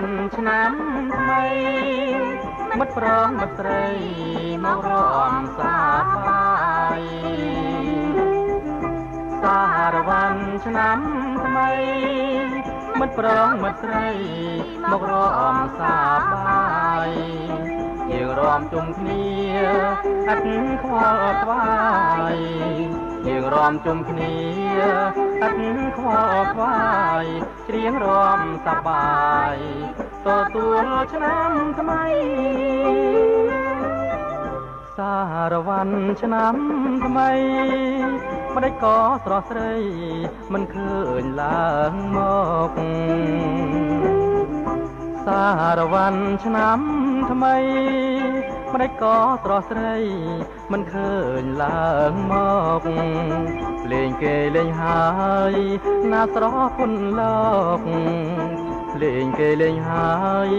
មិត្តប្រងមិត្តស្រីមករំសាបាយសារវ័នឆ្នាំថ្មីមិត្តប្រងមិត្តស្រីមករំសាបាយយើងរំជុំគ្នាអត់ខ្វល់ខ្វាយយើងរំជុំគ្នាអត់ខ្វល់ខ្វាយច្រៀងរំសប្បាយ ទទួលឆ្នាំថ្មី សារវ័នឆ្នាំថ្មីម្ដេចក៏ស្រស់ស្រី មិនឃើញឡើងមកសារវ័នឆ្នាំថ្មីម្ដេចក៏ស្រស់ស្រី មិនឃើញឡើងមកលេងគេលេងហើយ ណាស្រស់ពុនលោក លេងគេលេងហើយ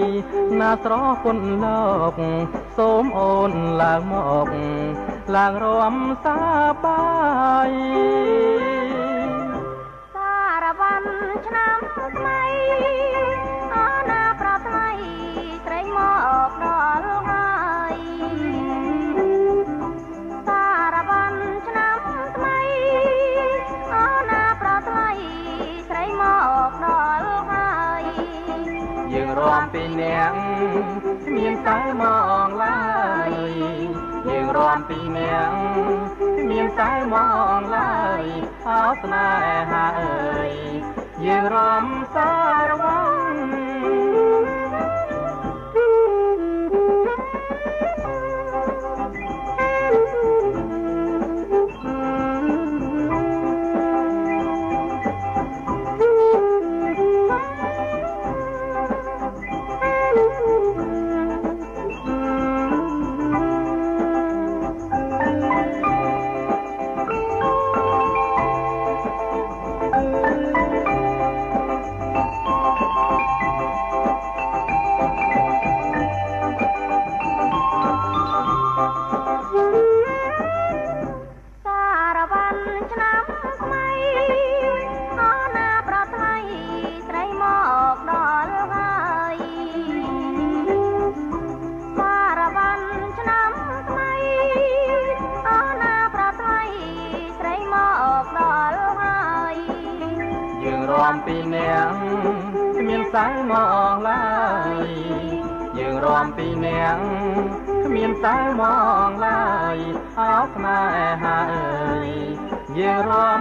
ណាស្រស់ពុនលោកសូមអូនឡើងមកឡើងរំសាបាយ នាងមានតែមកឡើយយើងរំពីនាងមានតែមកឡើយអោស្នេហាអើយយើងរំសា មពីនាងគ្មានសៅមកឡើយយើងរំពីនាងគ្មានសៅមកឡើយអោស្នេហាអើយយើងរំសារវ័